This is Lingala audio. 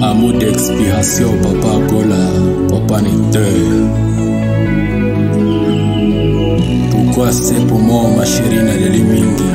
Un mot d'expiration, papa Kola, papa Necteur. Pourquoi c'est pour moi, ma chérie, n'a de